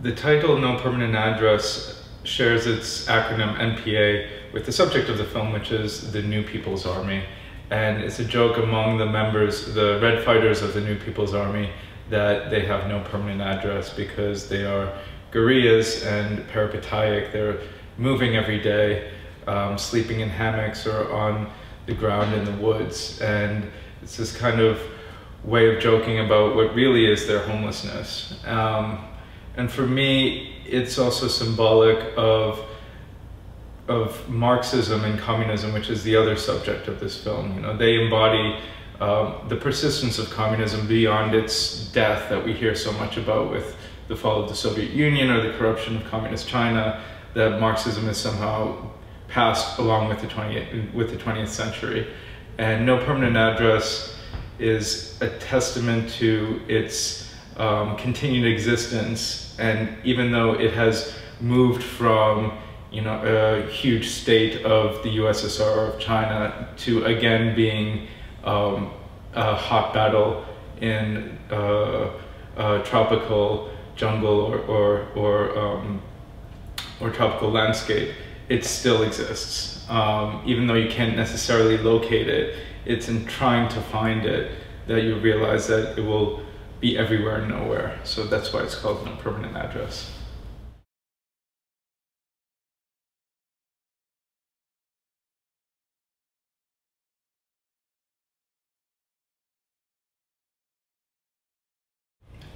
The title No Permanent Address shares its acronym NPA with the subject of the film, which is the New People's Army. And it's a joke among the members, the Red Fighters of the New People's Army, that they have no permanent address because they are guerrillas and peripatetic. They're moving every day, um, sleeping in hammocks or on the ground in the woods. And it's this kind of way of joking about what really is their homelessness. Um, and for me, it's also symbolic of of Marxism and communism, which is the other subject of this film. You know, they embody um, the persistence of communism beyond its death that we hear so much about with the fall of the Soviet Union or the corruption of communist China. That Marxism is somehow passed along with the 20th with the 20th century, and no permanent address is a testament to its um, continued existence. And even though it has moved from you know a huge state of the USSR or of China to again being um, a hot battle in uh, a tropical jungle or or or, um, or tropical landscape, it still exists. Um, even though you can't necessarily locate it, it's in trying to find it that you realize that it will be everywhere and nowhere. So that's why it's called no permanent address.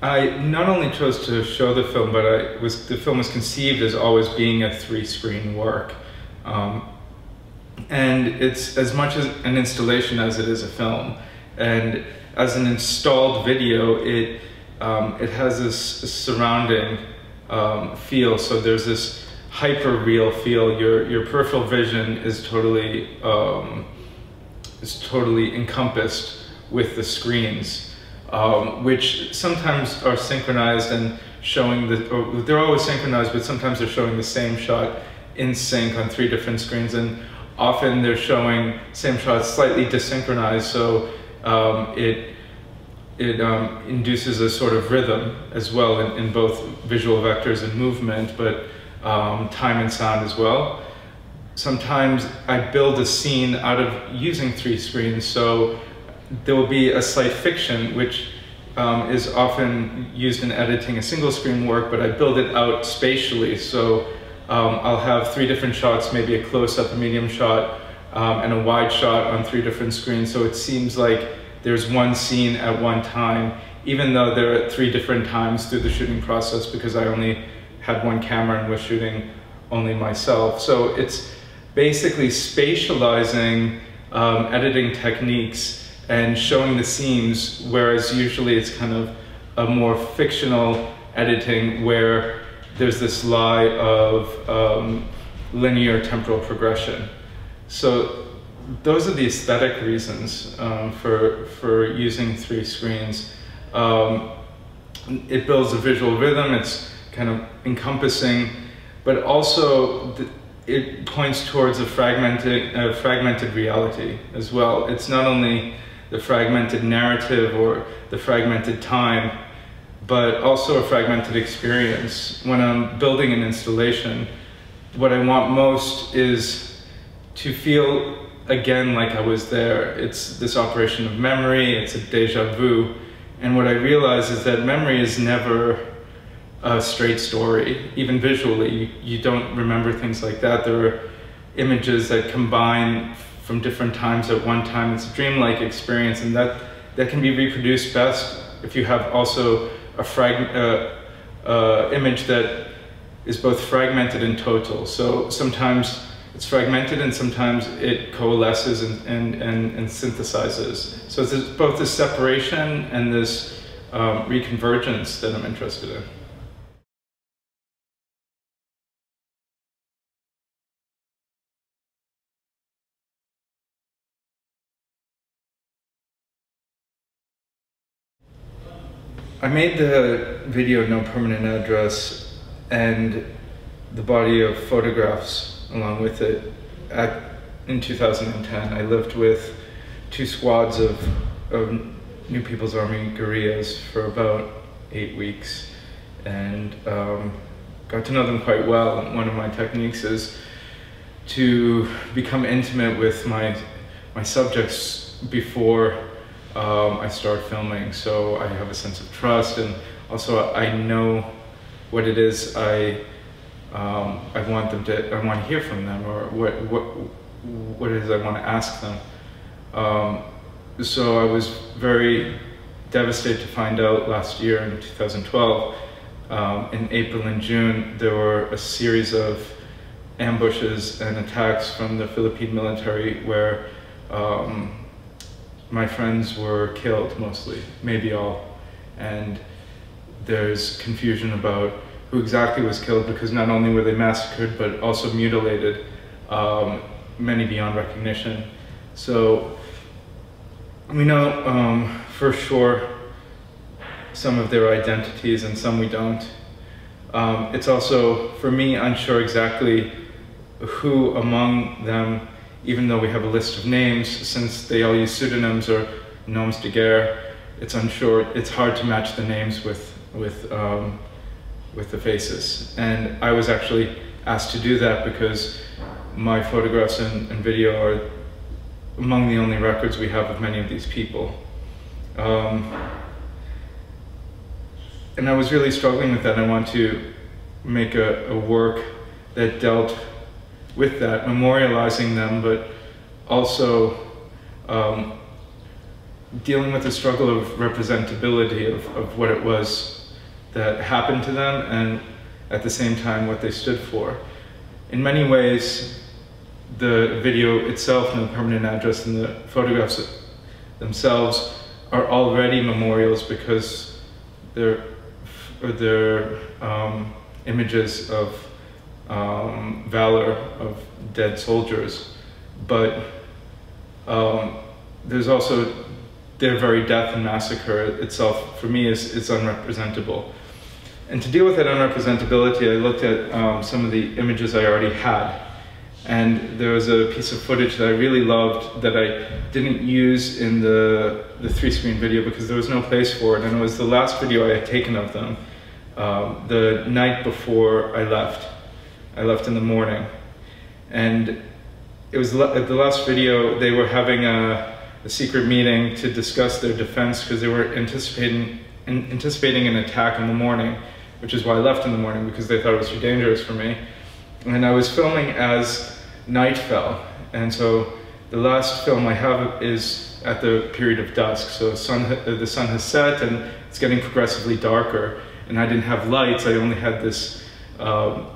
I not only chose to show the film, but I was the film was conceived as always being a three-screen work. Um, and it's as much as an installation as it is a film. And as an installed video, it um, it has this surrounding um, feel. So there's this hyper real feel. Your your peripheral vision is totally um, is totally encompassed with the screens, um, which sometimes are synchronized and showing the. they're always synchronized, but sometimes they're showing the same shot in sync on three different screens and often they're showing same shots slightly desynchronized, so um, it it um, induces a sort of rhythm as well in, in both visual vectors and movement, but um, time and sound as well. Sometimes I build a scene out of using three screens, so there will be a slight fiction, which um, is often used in editing a single screen work, but I build it out spatially. So um, I'll have three different shots, maybe a close-up, a medium shot, um, and a wide shot on three different screens. So it seems like there's one scene at one time, even though they're at three different times through the shooting process because I only had one camera and was shooting only myself. So it's basically spatializing um, editing techniques and showing the scenes, whereas usually it's kind of a more fictional editing where there's this lie of um, linear temporal progression. So those are the aesthetic reasons um, for, for using three screens. Um, it builds a visual rhythm, it's kind of encompassing, but also the, it points towards a fragmented, a fragmented reality as well. It's not only the fragmented narrative or the fragmented time, but also a fragmented experience. When I'm building an installation, what I want most is to feel again like I was there. It's this operation of memory, it's a deja vu. And what I realize is that memory is never a straight story. Even visually, you, don't remember things like that. There are images that combine from different times at one time. It's a dreamlike experience, and that, that can be reproduced best if you have also a frag, uh, uh, image that is both fragmented and total. So sometimes it's fragmented and sometimes it coalesces and, and, and, and synthesizes. So it's both this separation and this um, reconvergence that I'm interested in. I made the video No Permanent Address and the body of photographs along with it in 2010. I lived with two squads of, of New People's Army guerrillas for about eight weeks. and um, got to know them quite well. One of my techniques is to become intimate with my my subjects before um, I start filming, so I have a sense of trust, and also I know what it is I um, I want them to I want to hear from them, or what what what it is I want to ask them. Um, so I was very devastated to find out last year in 2012, um, in April and June, there were a series of ambushes and attacks from the Philippine military where um, my friends were killed mostly, maybe all. And there's confusion about who exactly was killed because not only were they massacred but also mutilated, um, many beyond recognition. So we know um, for sure some of their identities and some we don't. Um, it's also, for me, unsure exactly who among them, even though we have a list of names, since they all use pseudonyms or noms de guerre, it's unsure, it's hard to match the names with, with, um, with the faces. And I was actually asked to do that because my photographs and, and video are among the only records we have of many of these people. Um, and I was really struggling with that. I want to make a, a work that dealt with that, memorializing them, but also um, dealing with the struggle of representability of, of what it was that happened to them and at the same time what they stood for. In many ways, the video itself, and the permanent address, and the photographs themselves are already memorials because they're, they're um, images of um, valor of dead soldiers. But um, there's also their very death and massacre itself, for me, is, is unrepresentable. And to deal with that unrepresentability, I looked at um, some of the images I already had. And there was a piece of footage that I really loved that I didn't use in the, the three screen video because there was no place for it. And it was the last video I had taken of them um, the night before I left. I left in the morning. And it was the last video they were having a, a secret meeting to discuss their defense because they were anticipating anticipating an attack in the morning which is why I left in the morning because they thought it was too dangerous for me and I was filming as night fell. And so the last film I have is at the period of dusk. So sun, uh, the sun has set and it's getting progressively darker. And I didn't have lights, I only had this um,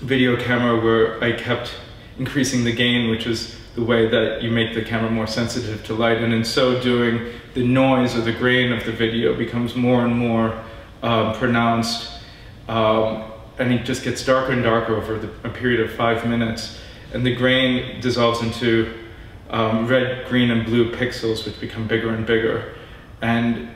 video camera where I kept increasing the gain, which is the way that you make the camera more sensitive to light. And in so doing, the noise or the grain of the video becomes more and more um, pronounced. Um, and it just gets darker and darker over the, a period of five minutes and the grain dissolves into um, red, green, and blue pixels, which become bigger and bigger. And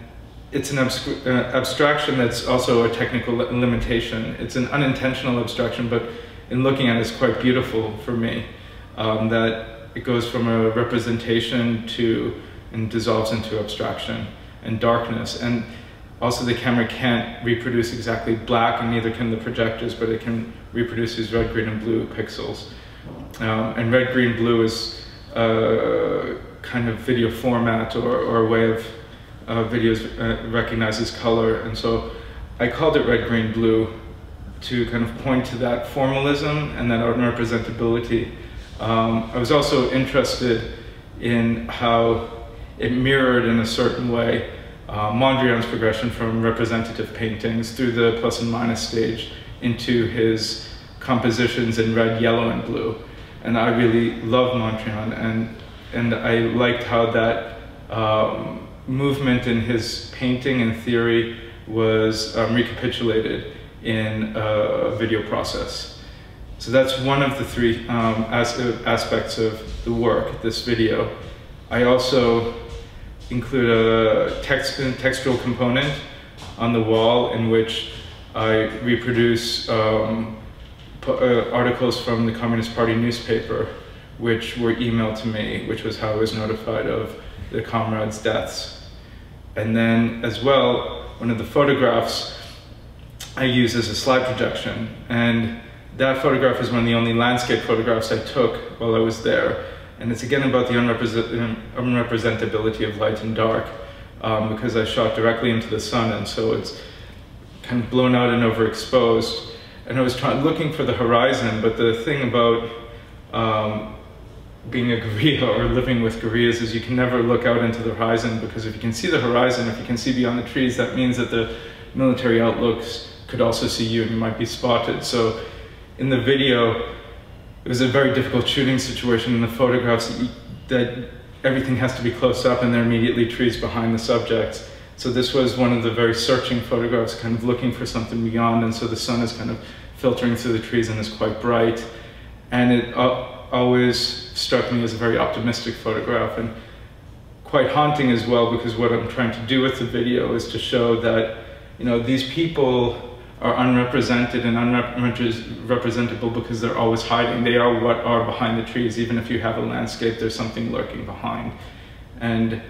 it's an uh, abstraction that's also a technical limitation. It's an unintentional abstraction, but in looking at it, it's quite beautiful for me. Um, that it goes from a representation to and dissolves into abstraction and darkness. And also the camera can't reproduce exactly black and neither can the projectors, but it can reproduce these red, green, and blue pixels. Um, and red, green, blue is a kind of video format or, or a way of uh, videos uh, recognizes color. And so I called it red, green, blue to kind of point to that formalism and that unrepresentability. Um, I was also interested in how it mirrored in a certain way uh, Mondrian's progression from representative paintings through the plus and minus stage into his compositions in red, yellow, and blue and I really love Mondrian, and and I liked how that um, movement in his painting and theory was um, recapitulated in a video process. So that's one of the three um, as aspects of the work, this video. I also include a text textual component on the wall in which I reproduce um, uh, articles from the Communist Party newspaper, which were emailed to me, which was how I was notified of the comrades' deaths. And then, as well, one of the photographs I use as a slide projection. And that photograph is one of the only landscape photographs I took while I was there. And it's again about the unrepresent unrepresentability of light and dark um, because I shot directly into the sun and so it's kind of blown out and overexposed. And I was trying, looking for the horizon, but the thing about um, being a guerrilla or living with guerrillas is you can never look out into the horizon because if you can see the horizon, if you can see beyond the trees, that means that the military outlooks could also see you and you might be spotted. So in the video, it was a very difficult shooting situation in the photographs that everything has to be close up and there are immediately trees behind the subjects. So this was one of the very searching photographs, kind of looking for something beyond, and so the sun is kind of filtering through the trees and is quite bright. And it always struck me as a very optimistic photograph and quite haunting as well because what I'm trying to do with the video is to show that, you know, these people are unrepresented and unrepresentable because they're always hiding. They are what are behind the trees. Even if you have a landscape, there's something lurking behind. And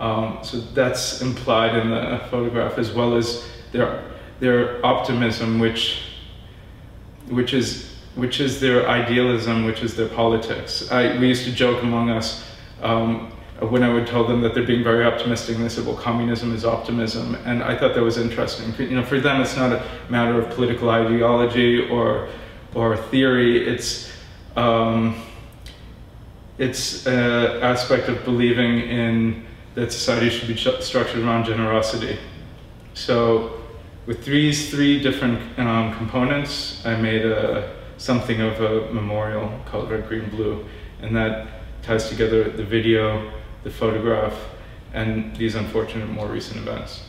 um, so that's implied in the photograph as well as their, their optimism, which, which, is, which is their idealism, which is their politics. I, we used to joke among us um, when I would tell them that they're being very optimistic, and they said, well, communism is optimism. And I thought that was interesting. You know, for them, it's not a matter of political ideology or, or theory. It's, um, it's an aspect of believing in that society should be structured around generosity. So with these three different um, components, I made a, something of a memorial called Red, Green, Blue. And that ties together the video, the photograph, and these unfortunate more recent events.